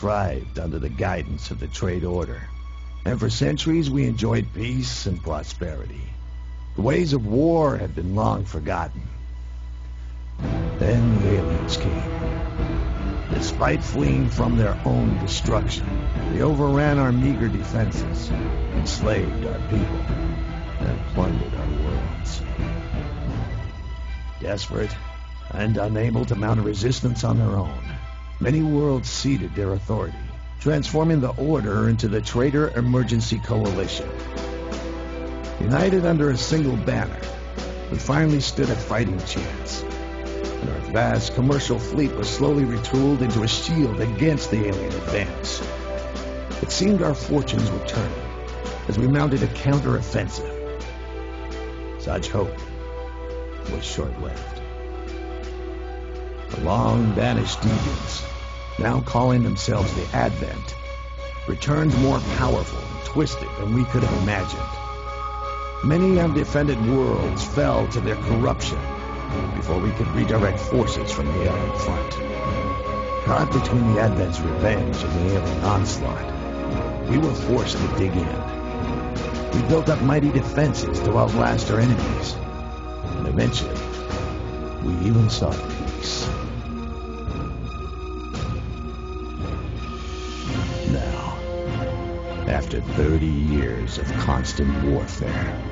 thrived under the guidance of the trade order. And for centuries we enjoyed peace and prosperity. The ways of war had been long forgotten. Then the aliens came. Despite fleeing from their own destruction, they overran our meager defenses, enslaved our people, and plundered our worlds. Desperate and unable to mount a resistance on their own, many worlds ceded their authority, transforming the Order into the Trader Emergency Coalition. United under a single banner, we finally stood a fighting chance. And our vast commercial fleet was slowly retooled into a shield against the alien advance. It seemed our fortunes were turning as we mounted a counter-offensive. Such hope was short-lived. The long-banished deviants, now calling themselves the Advent, returned more powerful and twisted than we could have imagined. Many undefended worlds fell to their corruption before we could redirect forces from the alien front. Caught between the Advent's revenge and the alien onslaught, we were forced to dig in. We built up mighty defenses to outlast our enemies. And eventually, we even sought peace. After 30 years of constant warfare,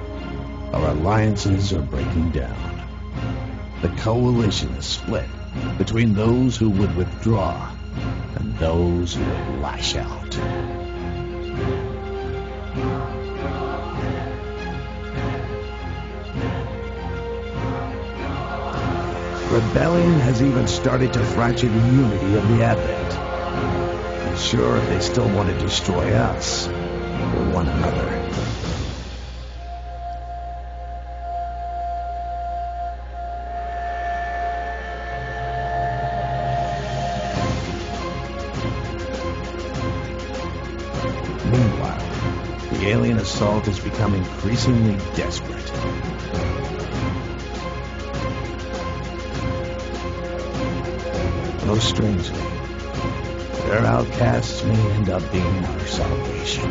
our alliances are breaking down. The coalition is split between those who would withdraw and those who would lash out. Rebellion has even started to fracture the unity of the Advent. Sure they still want to destroy us or one another. Meanwhile, the alien assault has become increasingly desperate. Most strangely, their outcasts may end up being our salvation.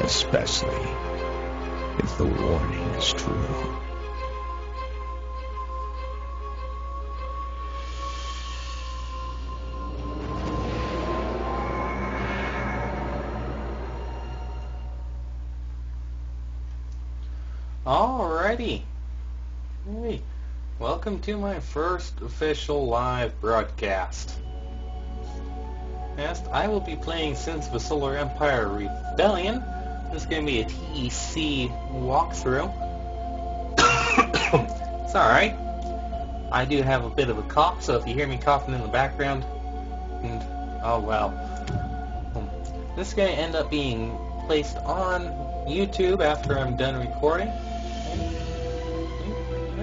Especially if the warning is true. Alrighty. Hey, welcome to my first official live broadcast. Next, I will be playing Sins of a Solar Empire Rebellion. This is going to be a TEC walkthrough. it's alright. I do have a bit of a cough, so if you hear me coughing in the background, and, oh well. This is going to end up being placed on YouTube after I'm done recording.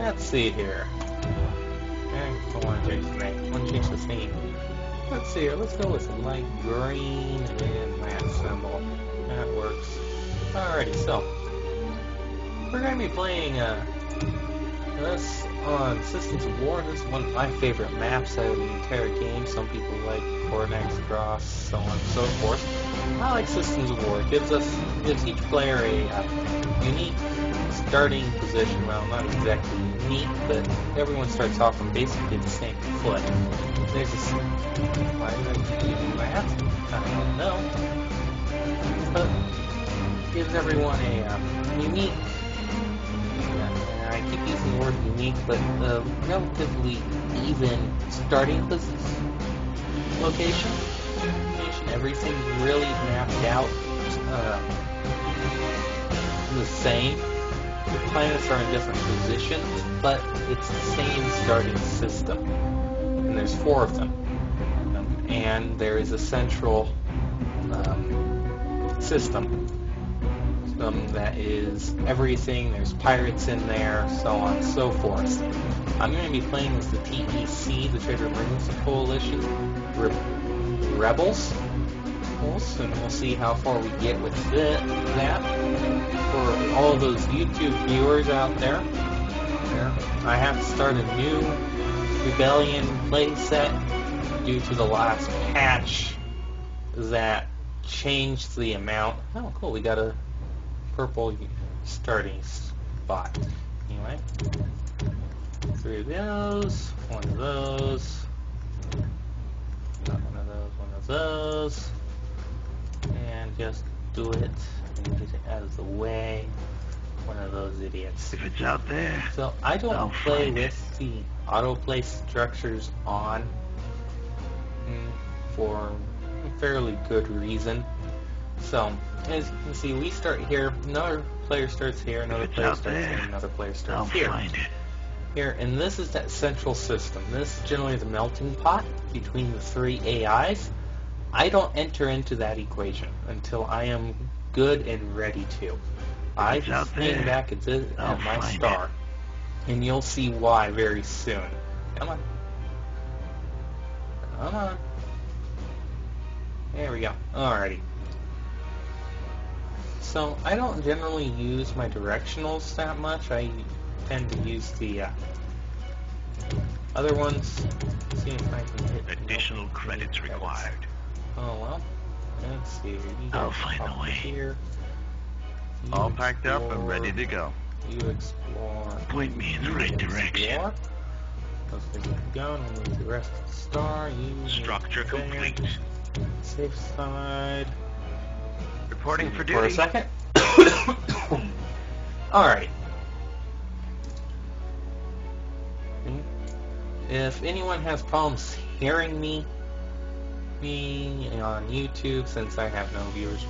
Let's see here. I want to change the name. I want to change the theme. Let's see here. Let's go with some light green and that symbol. That works. Alrighty, so we're going to be playing uh, this on Systems of War. This is one of my favorite maps out of the entire game. Some people like Coronax Cross, so on and so forth. I like Systems of War. It gives us gives each player a uh, unique starting position. Well, not exactly unique, but everyone starts off from basically the same foot. There's a why did I using that? I don't know. But gives everyone a uh, unique. Uh, I keep using the word unique, but uh, relatively even starting position location. Everything's really mapped out uh, the same the planets are in different positions, but it's the same starting system. And there's four of them. And there is a central um, system um, that is everything. There's pirates in there, so on and so forth. I'm going to be playing as the TEC, the Trader Emergency Coalition Re- Rebels. Samples, and we'll see how far we get with it, that. For all those YouTube viewers out there, there, I have to start a new Rebellion playset due to the last patch that changed the amount. Oh, cool, we got a purple starting spot. Anyway, three of those, one of those, not one of those, one of those, just do it and get it out of the way. One of those idiots. If it's out there, So I don't I'll play with the autoplay structures on mm, for a fairly good reason. So as you can see, we start here. Another player starts here. Another it's player starts there, here. Another player I'll starts here. find it. Here, and this is that central system. This is generally the melting pot between the three AIs. I don't enter into that equation until I am good and ready to. I it's just there, back at, this, at my star, and you'll see why very soon. Come on. Come on. There we go. Alrighty. So I don't generally use my directionals that much. I tend to use the uh, other ones. See if I can hit. Additional credits. required. Oh well. Let's see. You I'll find pop a way. Here. You All packed up and ready to go. You explore. Point me in the You right explore. direction. Let's take it down and move the rest of the star. You Structure complete. Safe side. Reporting for duty. For a duty. second. Alright. If anyone has problems hearing me, me on YouTube, since I have no viewers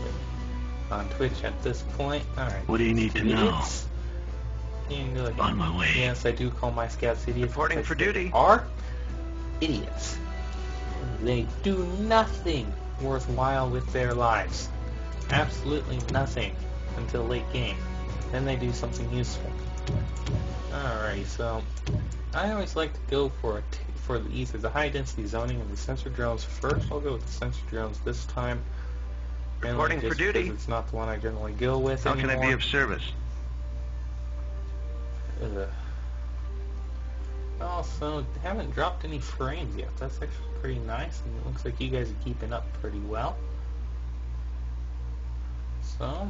on Twitch at this point, alright. What do you need to know? Idiots. You know, like, On my way. Yes, I do call my scouts idiots. Reporting because for they duty. Are idiots. They do nothing worthwhile with their lives. Absolutely nothing until late game. Then they do something useful. Alright, so I always like to go for a t- for the either the high density zoning and the sensor drones first. I'll go with the sensor drones this time. Reporting for duty. It's not the one I generally go with How can I be of service? Ugh. Also, haven't dropped any frames yet. That's actually pretty nice, and it looks like you guys are keeping up pretty well. So,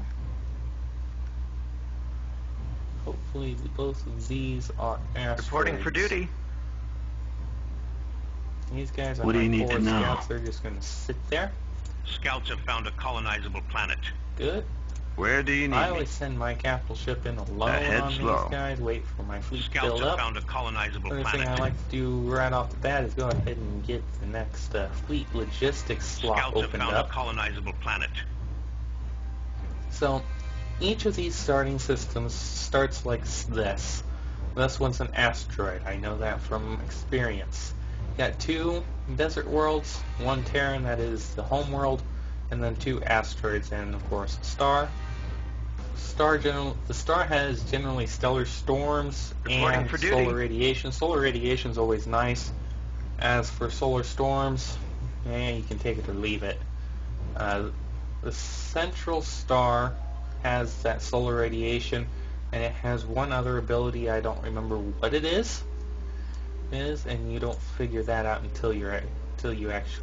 hopefully both of these are asteroids. Reporting for duty. These guys are What do you need to four know? scouts. They're just going to sit there. Scouts have found a colonizable planet. Good. Where do you need I me? always send my capital ship in alone Ahead on slow. these guys. Wait for my fleet to Scouts build have up. found a colonizable Another thing. I like to do right off the bat is go ahead and get the next uh, fleet logistics slot Scouts have found up. a colonizable planet. So each of these starting systems starts like this. This one's an asteroid. I know that from experience. Got two desert worlds, one Terran that is the home world, and then two asteroids, and of course a star. Star general, the star has generally stellar storms and solar radiation. Solar radiation is always nice. As for solar storms, eh, you can take it or leave it. Uh, the central star has that solar radiation, and it has one other ability. I don't remember what it is. Is and you don't figure that out until you're until you actually